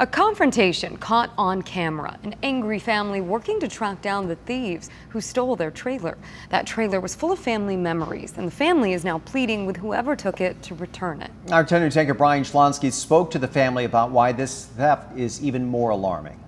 A confrontation caught on camera. An angry family working to track down the thieves who stole their trailer. That trailer was full of family memories, and the family is now pleading with whoever took it to return it. Our 10 News anchor Brian Schlonsky spoke to the family about why this theft is even more alarming.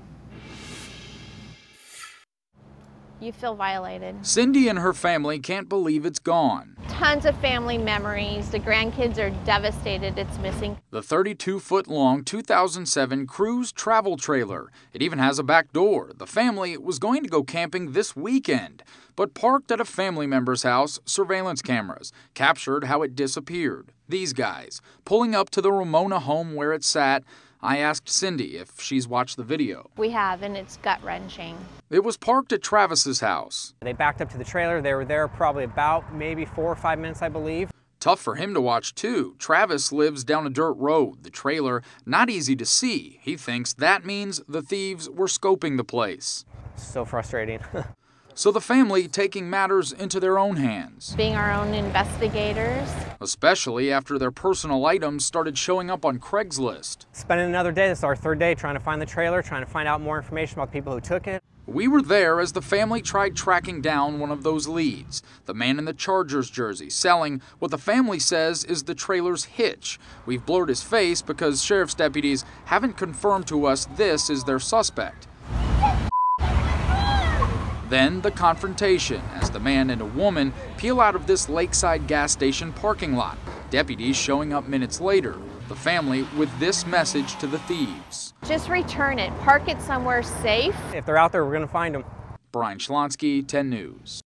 you feel violated. Cindy and her family can't believe it's gone. Tons of family memories. The grandkids are devastated it's missing. The 32 foot long 2007 Cruise travel trailer. It even has a back door. The family was going to go camping this weekend, but parked at a family member's house, surveillance cameras captured how it disappeared. These guys pulling up to the Ramona home where it sat I asked Cindy if she's watched the video. We have, and it's gut wrenching. It was parked at Travis's house. They backed up to the trailer. They were there probably about maybe four or five minutes, I believe. Tough for him to watch, too. Travis lives down a dirt road. The trailer, not easy to see. He thinks that means the thieves were scoping the place. So frustrating. So the family taking matters into their own hands. Being our own investigators. Especially after their personal items started showing up on Craigslist. Spending another day, this is our third day, trying to find the trailer, trying to find out more information about the people who took it. We were there as the family tried tracking down one of those leads, the man in the Chargers jersey selling what the family says is the trailer's hitch. We've blurred his face because sheriff's deputies haven't confirmed to us this is their suspect. Then the confrontation as the man and a woman peel out of this lakeside gas station parking lot. Deputies showing up minutes later. The family with this message to the thieves. Just return it. Park it somewhere safe. If they're out there, we're going to find them. Brian Schlonsky, 10 News.